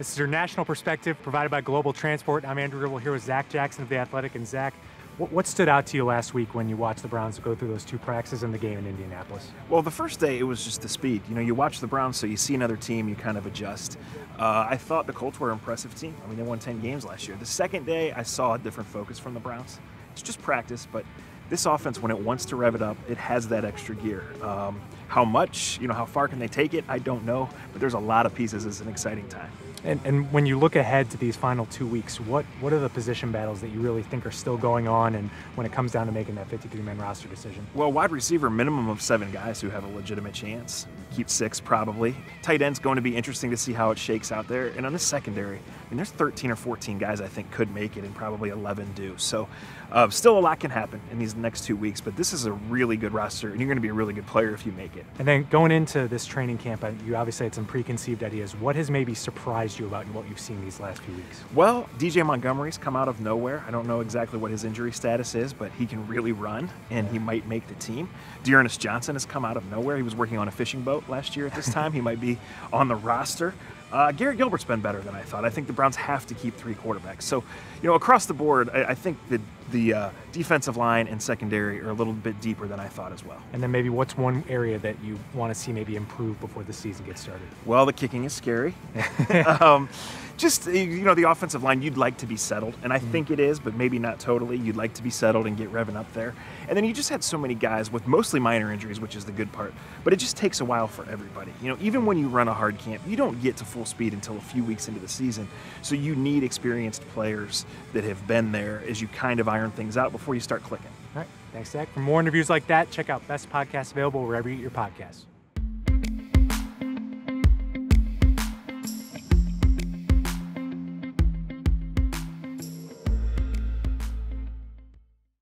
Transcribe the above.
This is your national perspective provided by Global Transport. I'm Andrew Gribble here with Zac Jackson of The Athletic. And Zac, what, stood out to you last week when you watched the Browns go through those two practices in the game in Indianapolis? Well, the first day it was just the speed. You know, you watch the Browns, so you see another team, you kind of adjust. Uh, I thought the Colts were an impressive team. I mean, they won 10 games last year. The second day, I saw a different focus from the Browns. It's just practice, but this offense, when it wants to rev it up, it has that extra gear. Um, how much, you know, how far can they take it? I don't know, but there's a lot of pieces. It's an exciting time. And, and, when you look ahead to these final two weeks, what, what are the position battles that you really think are still going on and when it comes down to making that 53 man roster decision? Well, wide receiver, minimum of seven guys who have a legitimate chance. Keep six probably. Tight end's going to be interesting to see how it shakes out there. And on the secondary, I mean, there's 13 or 14 guys I think could make it and probably 11 do. So uh, still a lot can happen in these next two weeks, but this is a really good roster and you're going to be a really good player if you make it. And then going into this training camp, uh, you obviously had some preconceived ideas. What has maybe surprised surprised you about what you've seen these last few weeks? Well, DJ Montgomery's come out of nowhere. I don't know exactly what his injury status is, but he can really run, and he might make the team. D'Ernest Johnson has come out of nowhere. He was working on a fishing boat last year at this time. he might be on the roster. Uh, Garrett Gilbert's been better than I thought. I think the Browns have to keep three quarterbacks. So, you know, across the board, I, I think the the uh, defensive line and secondary are a little bit deeper than I thought as well. And then maybe what's one area that you want to see maybe improve before the season gets started? Well, the kicking is scary. um, just you know the offensive line you'd like to be settled and i mm-hmm. think it is but maybe not totally. You'd like to be settled and get revving up there. And then you just had so many guys with mostly minor injuries which is the good part but it just takes a while for everybody. You know even when you run a hard camp you don't get to full speed until a few weeks into the season. So you need experienced players that have been there as you kind of iron things out before you start clicking. All right. Thanks zac. For more interviews like that check out best podcast available wherever you get your podcasts